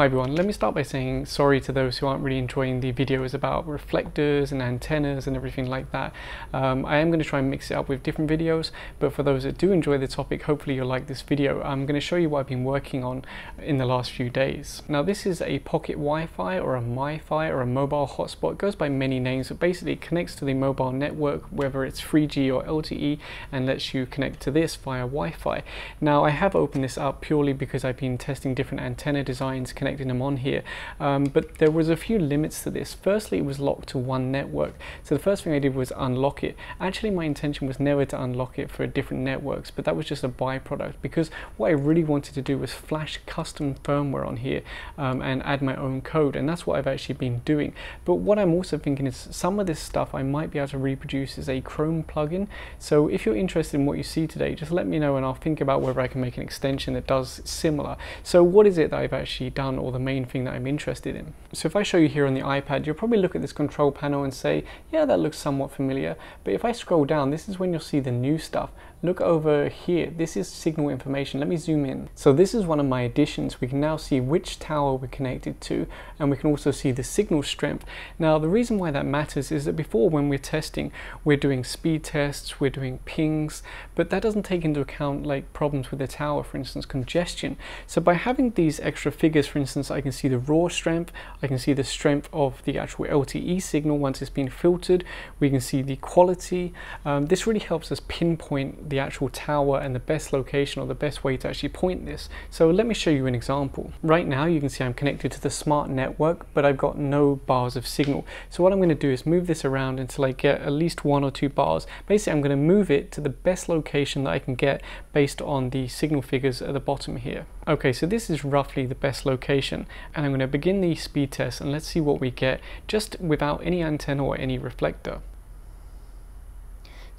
Hi everyone, let me start by saying sorry to those who aren't really enjoying the videos about reflectors and antennas and everything like that. Um, I am going to try and mix it up with different videos, but for those that do enjoy the topic, hopefully you'll like this video. I'm going to show you what I've been working on in the last few days. Now this is a pocket Wi-Fi or a MiFi or a mobile hotspot. It goes by many names, but basically it connects to the mobile network, whether it's 3G or LTE, and lets you connect to this via Wi-Fi. Now I have opened this up purely because I've been testing different antenna designs connecting them on here. Um, but there was a few limits to this. Firstly, it was locked to one network. So the first thing I did was unlock it. Actually, my intention was never to unlock it for different networks, but that was just a byproduct because what I really wanted to do was flash custom firmware on here um, and add my own code. And that's what I've actually been doing. But what I'm also thinking is some of this stuff I might be able to reproduce as a Chrome plugin. So if you're interested in what you see today, just let me know and I'll think about whether I can make an extension that does similar. So what is it that I've actually done or the main thing that I'm interested in. So if I show you here on the iPad, you'll probably look at this control panel and say, yeah, that looks somewhat familiar. But if I scroll down, this is when you'll see the new stuff. Look over here, this is signal information. Let me zoom in. So this is one of my additions. We can now see which tower we're connected to, and we can also see the signal strength. Now, the reason why that matters is that before when we're testing, we're doing speed tests, we're doing pings, but that doesn't take into account like problems with the tower, for instance, congestion. So by having these extra figures, for instance, I can see the raw strength, I can see the strength of the actual LTE signal once it's been filtered, we can see the quality. Um, this really helps us pinpoint the actual tower and the best location or the best way to actually point this. So let me show you an example. Right now you can see I'm connected to the smart network, but I've got no bars of signal. So what I'm going to do is move this around until I get at least one or two bars. Basically I'm going to move it to the best location that I can get based on the signal figures at the bottom here. Okay, so this is roughly the best location and I'm going to begin the speed test and let's see what we get just without any antenna or any reflector.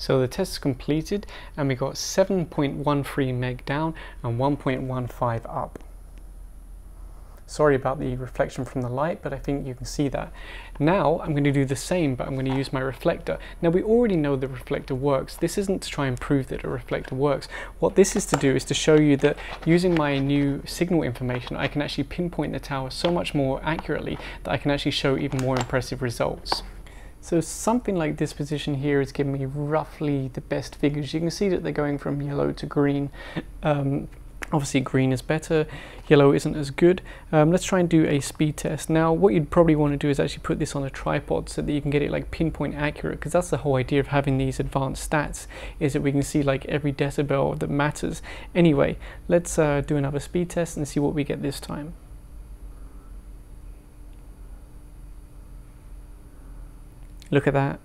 So the test is completed and we got 7.13 meg down and 1.15 up. Sorry about the reflection from the light, but I think you can see that. Now I'm going to do the same, but I'm going to use my reflector. Now we already know the reflector works. This isn't to try and prove that a reflector works. What this is to do is to show you that using my new signal information, I can actually pinpoint the tower so much more accurately that I can actually show even more impressive results. So something like this position here is giving me roughly the best figures. You can see that they're going from yellow to green. Um, obviously green is better, yellow isn't as good. Um, let's try and do a speed test. Now what you'd probably want to do is actually put this on a tripod so that you can get it like pinpoint accurate because that's the whole idea of having these advanced stats is that we can see like every decibel that matters. Anyway, let's uh, do another speed test and see what we get this time. Look at that.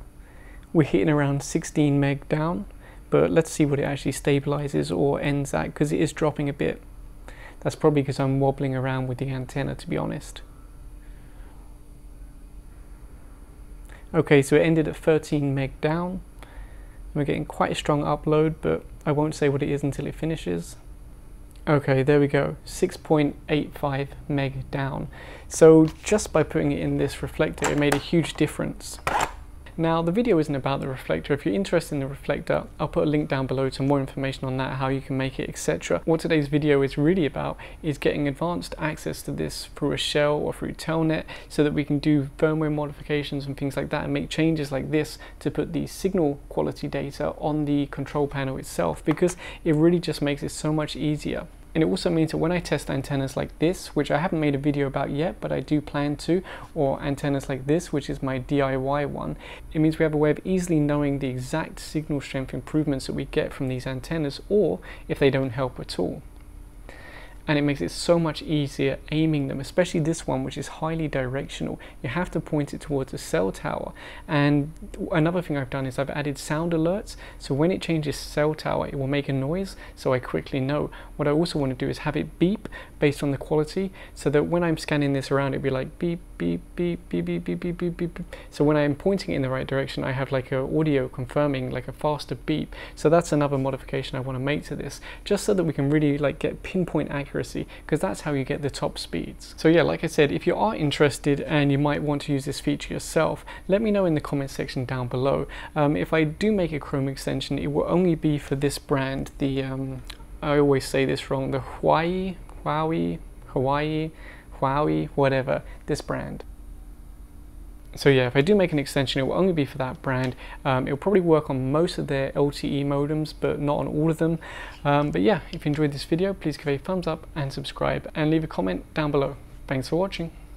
We're hitting around 16 meg down, but let's see what it actually stabilizes or ends at because it is dropping a bit. That's probably because I'm wobbling around with the antenna to be honest. Okay, so it ended at 13 meg down. We're getting quite a strong upload, but I won't say what it is until it finishes. Okay, there we go, 6.85 meg down. So just by putting it in this reflector, it made a huge difference. Now the video isn't about the reflector. If you're interested in the reflector, I'll put a link down below to more information on that, how you can make it, etc. What today's video is really about is getting advanced access to this through a shell or through Telnet so that we can do firmware modifications and things like that and make changes like this to put the signal quality data on the control panel itself because it really just makes it so much easier. And it also means that when I test antennas like this, which I haven't made a video about yet, but I do plan to, or antennas like this, which is my DIY one, it means we have a way of easily knowing the exact signal strength improvements that we get from these antennas, or if they don't help at all and it makes it so much easier aiming them, especially this one, which is highly directional. You have to point it towards a cell tower. And another thing I've done is I've added sound alerts. So when it changes cell tower, it will make a noise, so I quickly know. What I also want to do is have it beep based on the quality, so that when I'm scanning this around, it'll be like beep, beep, beep, beep, beep, beep, beep, beep, beep. So when I'm pointing it in the right direction, I have like a audio confirming like a faster beep. So that's another modification I want to make to this, just so that we can really like get pinpoint accuracy accuracy because that's how you get the top speeds. So yeah, like I said, if you are interested and you might want to use this feature yourself, let me know in the comment section down below. Um, if I do make a Chrome extension, it will only be for this brand, the, um, I always say this wrong, the Hawaii, Huawei, Hawaii, Huawei, whatever, this brand. So yeah, if I do make an extension, it will only be for that brand. Um, it'll probably work on most of their LTE modems, but not on all of them. Um, but yeah, if you enjoyed this video, please give a thumbs up and subscribe and leave a comment down below. Thanks for watching.